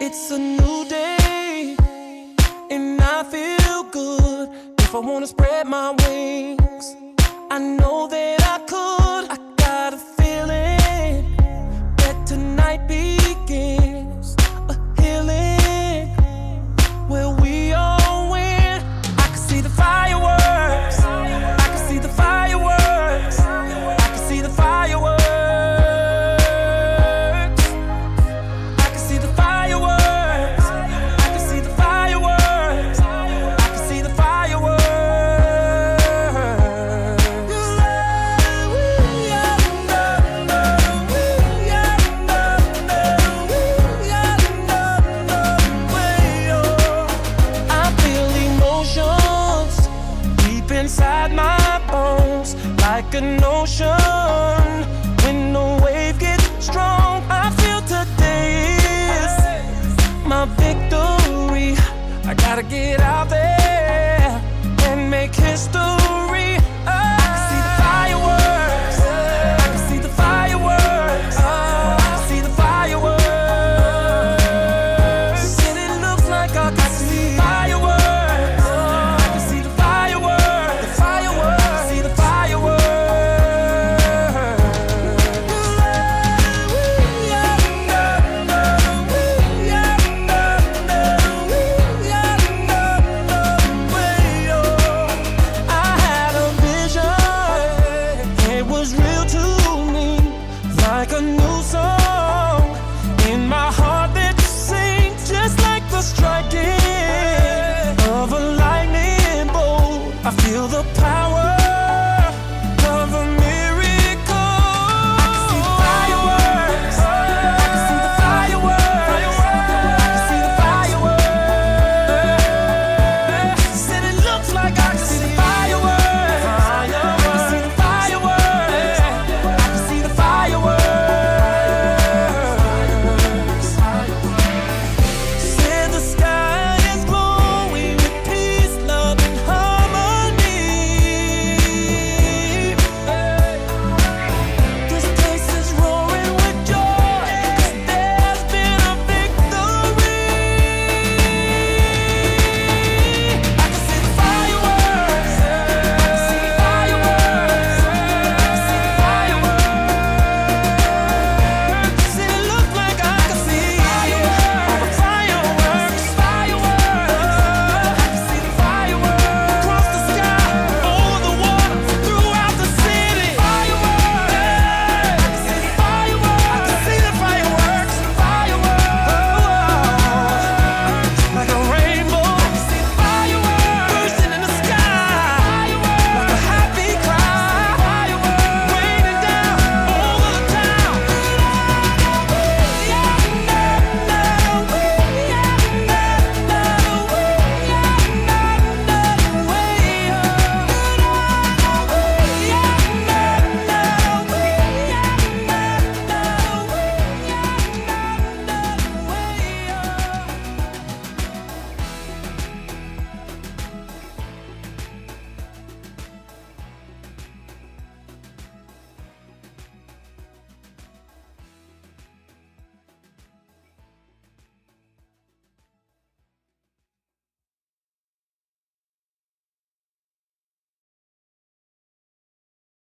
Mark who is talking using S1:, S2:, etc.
S1: It's a new day, and I feel good. If I wanna spread my wings, I know that. my bones like an ocean. When the wave gets strong, I feel today is my victory. I gotta get out there and make history.